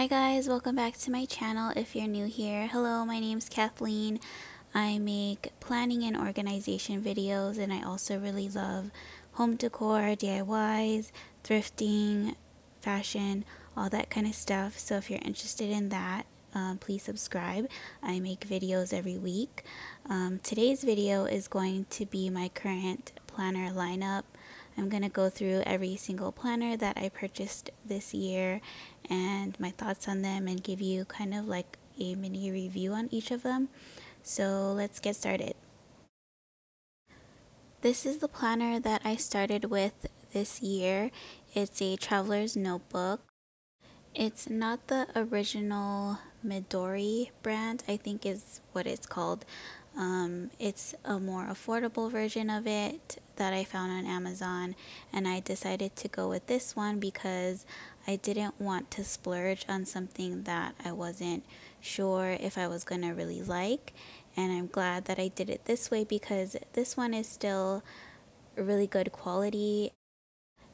Hi guys, welcome back to my channel if you're new here. Hello, my name's Kathleen. I make planning and organization videos and I also really love home decor, DIYs, thrifting, fashion, all that kind of stuff. So if you're interested in that, um, please subscribe. I make videos every week. Um, today's video is going to be my current planner lineup. I'm going to go through every single planner that I purchased this year and my thoughts on them and give you kind of like a mini review on each of them. So let's get started. This is the planner that I started with this year. It's a traveler's notebook. It's not the original Midori brand, I think is what it's called. Um, it's a more affordable version of it that I found on Amazon, and I decided to go with this one because I didn't want to splurge on something that I wasn't sure if I was going to really like. And I'm glad that I did it this way because this one is still really good quality.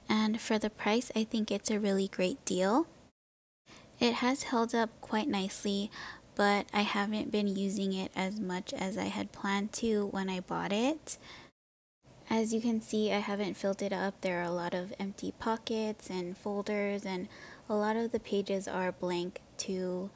And for the price, I think it's a really great deal. It has held up quite nicely, but I haven't been using it as much as I had planned to when I bought it. As you can see, I haven't filled it up. There are a lot of empty pockets and folders and a lot of the pages are blank too.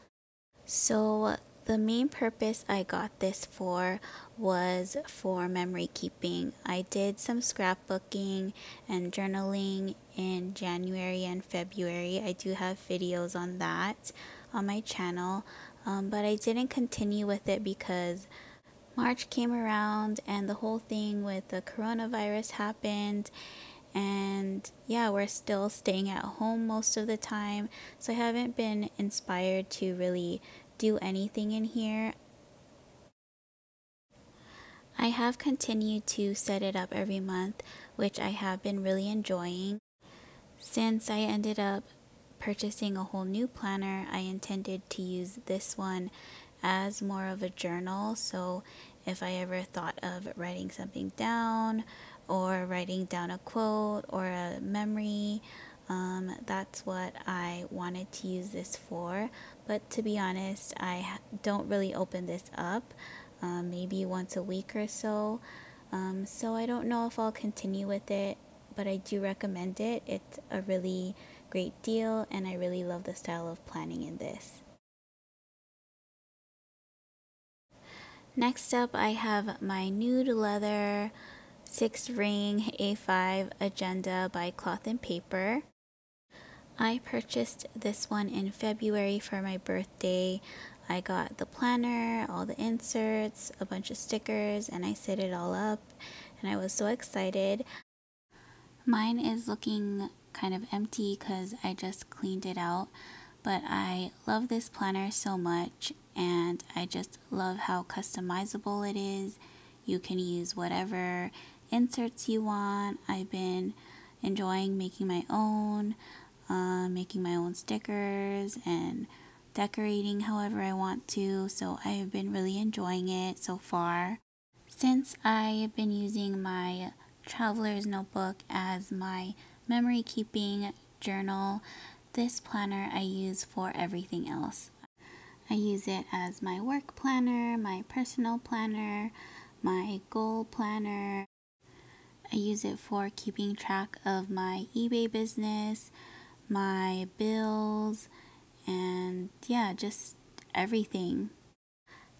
So the main purpose I got this for was for memory keeping. I did some scrapbooking and journaling in January and February. I do have videos on that on my channel, um, but I didn't continue with it because March came around and the whole thing with the coronavirus happened. And yeah we're still staying at home most of the time. So I haven't been inspired to really do anything in here. I have continued to set it up every month which I have been really enjoying. Since I ended up purchasing a whole new planner I intended to use this one as more of a journal so if I ever thought of writing something down or writing down a quote or a memory. Um, that's what I wanted to use this for. But to be honest, I don't really open this up um, maybe once a week or so. Um, so I don't know if I'll continue with it, but I do recommend it. It's a really great deal, and I really love the style of planning in this. Next up, I have my nude leather 6 ring A5 agenda by Cloth and Paper. I purchased this one in February for my birthday. I got the planner, all the inserts, a bunch of stickers, and I set it all up, and I was so excited. Mine is looking kind of empty because I just cleaned it out, but I love this planner so much and I just love how customizable it is. You can use whatever inserts you want. I've been enjoying making my own, uh, making my own stickers and decorating however I want to. So I have been really enjoying it so far. Since I have been using my traveler's notebook as my memory keeping journal, this planner I use for everything else. I use it as my work planner, my personal planner, my goal planner. I use it for keeping track of my eBay business, my bills, and yeah, just everything.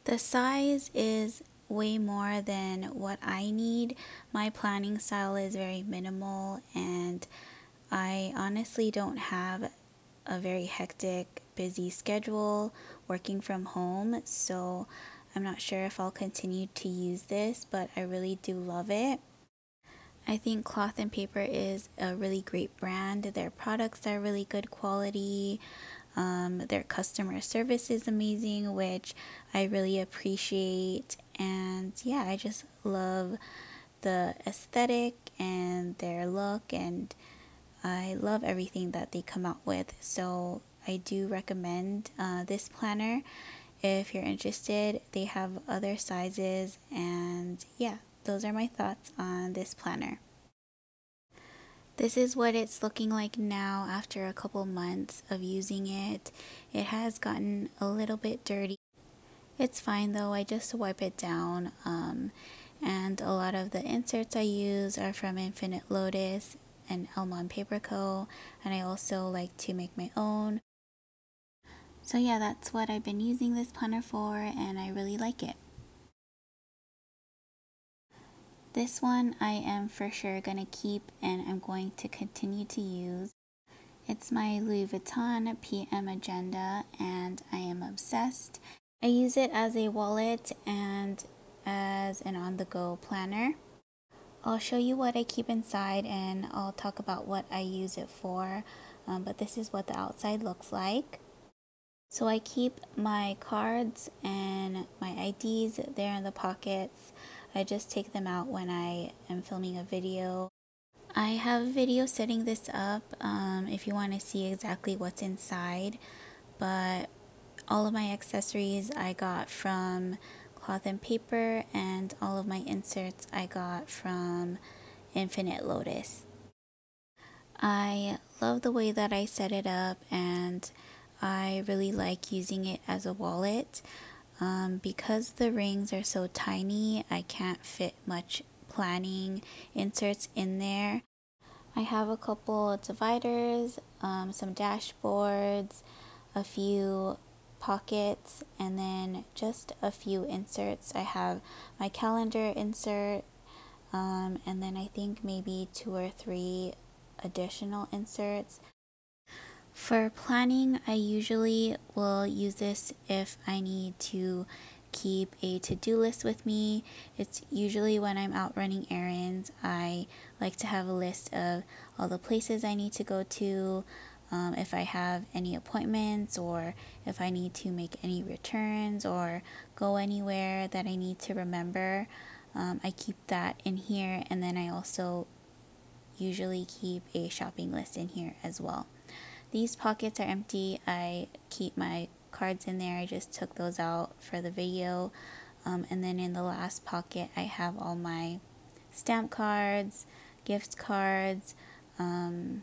The size is way more than what I need. My planning style is very minimal and I honestly don't have a very hectic, busy schedule working from home, so I'm not sure if I'll continue to use this, but I really do love it. I think Cloth and Paper is a really great brand. Their products are really good quality. Um, their customer service is amazing, which I really appreciate. And yeah, I just love the aesthetic and their look and I love everything that they come out with. So I do recommend uh, this planner if you're interested. They have other sizes and yeah, those are my thoughts on this planner. This is what it's looking like now after a couple months of using it. It has gotten a little bit dirty. It's fine though, I just wipe it down. Um, and a lot of the inserts I use are from Infinite Lotus and Elmon Paper Co. And I also like to make my own. So yeah, that's what I've been using this planner for and I really like it. This one I am for sure going to keep and I'm going to continue to use. It's my Louis Vuitton PM Agenda and I am obsessed. I use it as a wallet and as an on-the-go planner. I'll show you what I keep inside and I'll talk about what I use it for. Um, but this is what the outside looks like. So I keep my cards and my IDs there in the pockets. I just take them out when I am filming a video. I have a video setting this up um, if you want to see exactly what's inside, but all of my accessories I got from Cloth and Paper and all of my inserts I got from Infinite Lotus. I love the way that I set it up and I really like using it as a wallet. Um, because the rings are so tiny, I can't fit much planning inserts in there. I have a couple dividers, um, some dashboards, a few pockets, and then just a few inserts. I have my calendar insert, um, and then I think maybe two or three additional inserts. For planning, I usually will use this if I need to keep a to-do list with me. It's usually when I'm out running errands. I like to have a list of all the places I need to go to, um, if I have any appointments or if I need to make any returns or go anywhere that I need to remember. Um, I keep that in here and then I also usually keep a shopping list in here as well. These pockets are empty. I keep my cards in there. I just took those out for the video. Um, and then in the last pocket, I have all my stamp cards, gift cards, um,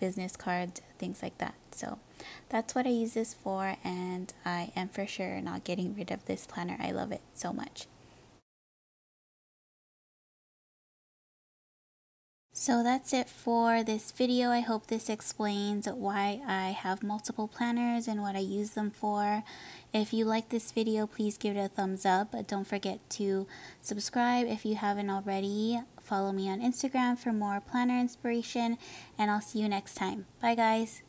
business cards, things like that. So that's what I use this for, and I am for sure not getting rid of this planner. I love it so much. So that's it for this video. I hope this explains why I have multiple planners and what I use them for. If you like this video, please give it a thumbs up. Don't forget to subscribe if you haven't already. Follow me on Instagram for more planner inspiration. And I'll see you next time. Bye guys.